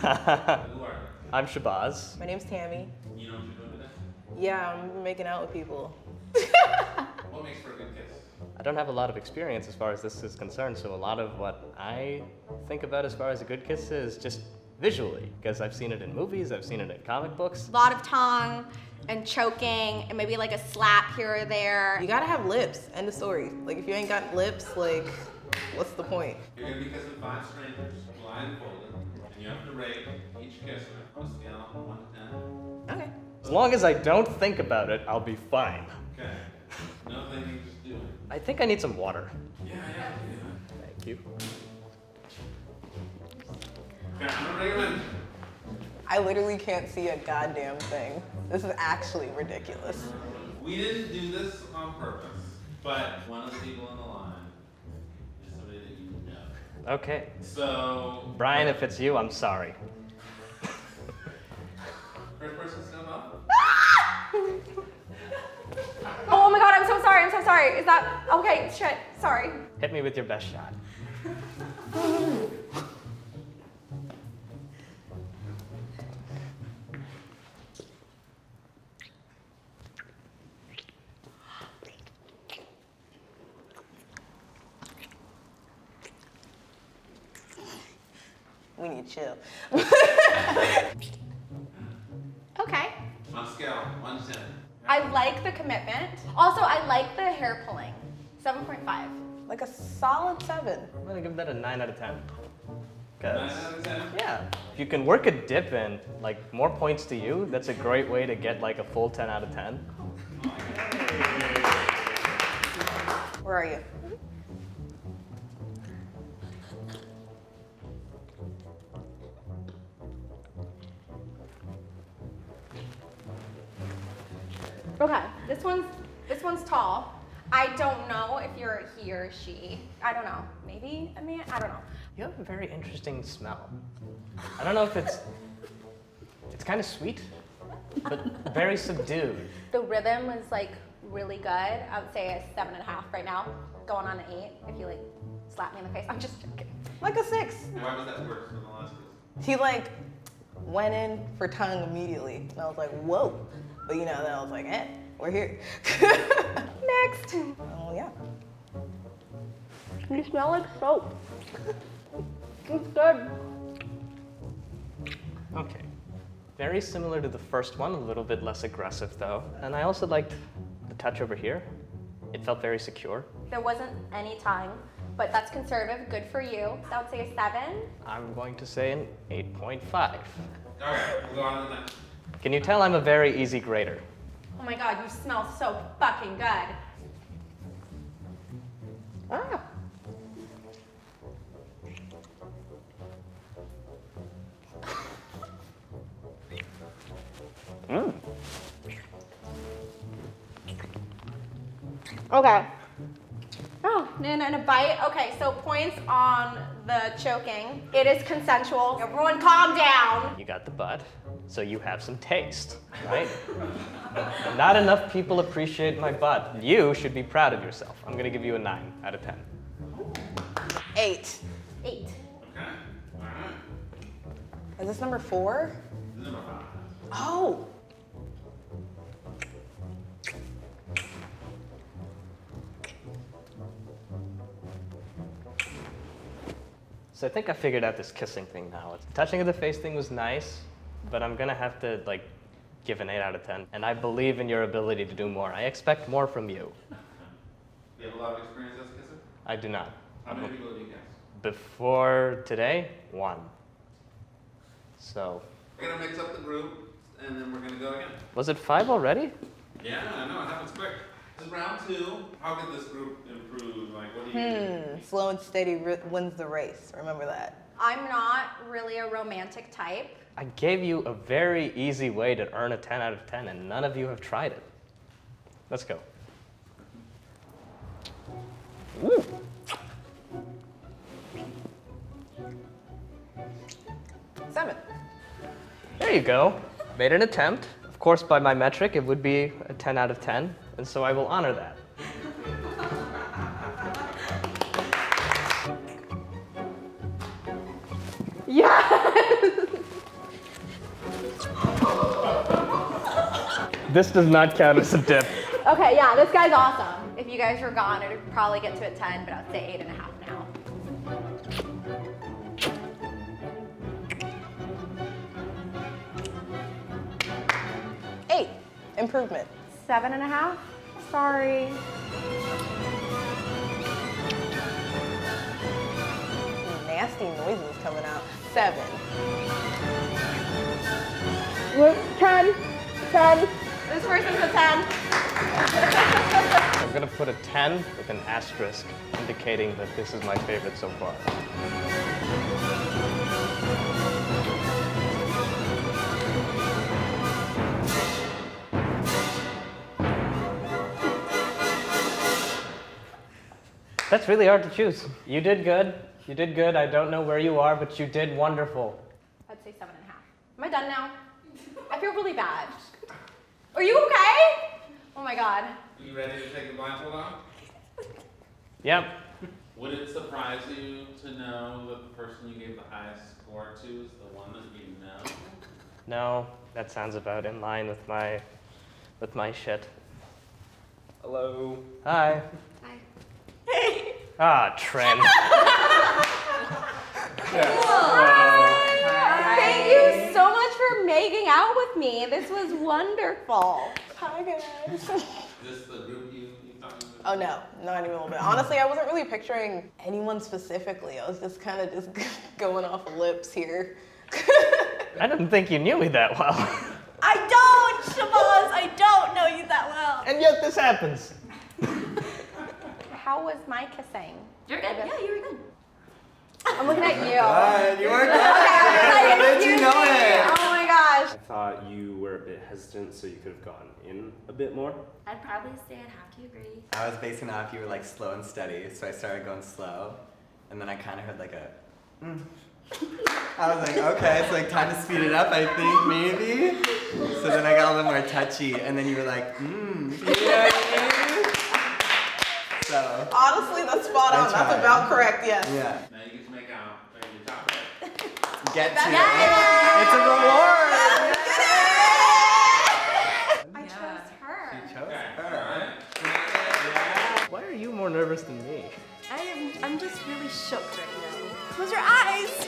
Who are you? I'm Shabazz. My name's Tammy. You know what you're doing today? Yeah, I'm making out with people. What makes for a good kiss? I don't have a lot of experience as far as this is concerned, so a lot of what I think about as far as a good kiss is just visually, because I've seen it in movies, I've seen it in comic books. A lot of tongue and choking and maybe like a slap here or there. You gotta have lips. End of story. Like, if you ain't got lips, like, what's the point? You're gonna be kissing five strangers, blindfolded, and you have to rate each kiss on a scale of one to ten. Okay. As long as I don't think about it, I'll be fine. Okay. No thinking, just do it. I think I need some water. Yeah, yeah, yeah. Thank you. Okay, I'm gonna. I literally can't see a goddamn thing. This is actually ridiculous. We didn't do this on purpose, but one of the people on the line is somebody that you know. Okay. So. Brian, uh, if it's you, I'm sorry. First person step up. Oh my god, I'm so sorry, I'm so sorry. Is that okay? Shit, sorry. Hit me with your best shot. We need to chill. Okay. On a scale, one to ten. I like the commitment. Also, I like the hair pulling. 7.5. Like a solid seven. I'm gonna give that a 9 out of 10. Because, out of ten. yeah, if you can work a dip in, like, more points to you, that's a great way to get, like, a full 10 out of 10. Where are you? Okay, this one's this one's tall. I don't know if you're a he or a she. I don't know. Maybe a man. I don't know. You have a very interesting smell. I don't know if it's, it's kind of sweet, but very subdued. The rhythm was like really good. I would say a seven and a half right now, going on an eight. If you like slap me in the face, I'm just joking. Like a six. Why was that worse than the last kiss? He like went in for tongue immediately. And I was like, whoa. But you know, then I was like, eh, we're here. Next. oh yeah. You smell like soap. it's good. Okay. Very similar to the first one, a little bit less aggressive though. And I also liked the touch over here. It felt very secure. There wasn't any time, but that's conservative. Good for you. So I would say a seven. I'm going to say an 8.5. Alright, we'll go on to the next. Can you tell I'm a very easy grader? Oh my god, you smell so fucking good. Ah. Okay. Oh, and, and a bite. Okay, so points on the choking. It is consensual. Everyone calm down. You got the butt, so you have some taste, right? Not enough people appreciate my butt. You should be proud of yourself. I'm gonna give you a 9 out of 10. Eight. Eight. Okay. Alright. Is this number four? Number five. Oh. So I think I figured out this kissing thing now. Touching of the face thing was nice, but I'm gonna have to like give an 8 out of 10. And I believe in your ability to do more. I expect more from you. You have a lot of experience as a kisser? I do not. How many people have you kissed? Before today, one. So, We're gonna mix up the group, and then we're gonna go again. was it five already? Yeah, I know, it happens quick. This is round two. How could this group improve? Like, what do you do? Hmm. Slow and steady ri- wins the race. Remember that. I'm not really a romantic type. I gave you a very easy way to earn a 10 out of 10, and none of you have tried it. Let's go. Seven. There you go. Made an attempt. Of course, by my metric, it would be a 10 out of 10, and so I will honor that. Yes! This does not count as a dip. Okay, yeah, this guy's awesome. If you guys were gone, it'd probably get to a 10, but I'd say eight and a half now. Eight. Improvement. Seven and a half? Sorry. Nasty noises coming out. Seven. Ten. Ten. This person's a 10. I'm gonna put a 10 with an asterisk, indicating that this is my favorite so far. That's really hard to choose. You did good. You did good. I don't know where you are, but you did wonderful. I'd say seven and a half. Am I done now? I feel really bad. Are you okay? Oh my god. Are you ready to take the blindfold off? Yep. Would it surprise you to know that the person you gave the highest score to is the one that you know? No, that sounds about in line with my with my shit. Hello. Hi. Hi. Hey. Ah, Trent. Thank making out with me. This was wonderful. Hi guys. Is the group you, you thought you would? Oh no, not even a little bit. Honestly, I wasn't really picturing anyone specifically. I was just kind of just going off of lips here. I didn't think you knew me that well. I don't, Shabazz. I don't know you that well. and yet this happens. How was my kissing? You're good. Yeah, you were good. I'm looking at you. Good. You are good. Okay, How did you excuse know me. it? Oh my gosh. I thought you were a bit hesitant, so you could have gone in a bit more. I'd probably say I'd have to agree. I was basing off you were like slow and steady, so I started going slow, and then I kind of heard like a. Mm. I was like, okay, it's like time to speed it up. I think maybe. So then I got a little more touchy, and then you were like, mmm. You know what I mean? So Honestly, that's spot I on. That's about correct. Yes. yeah, Now you get to make out. Ready to get to it. It's a reward. I chose her. You chose Okay, her. alright. Why are you more nervous than me? I am. I'm just really shook right now. Close your eyes.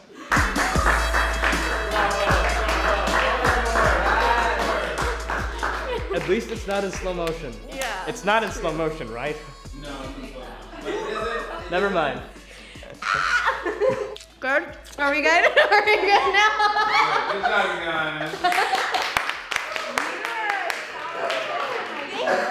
at least it's not in slow motion. Yeah. It's not in true. slow motion, right? No. Never mind. good? Are we good? Are we good now? good job, you guys.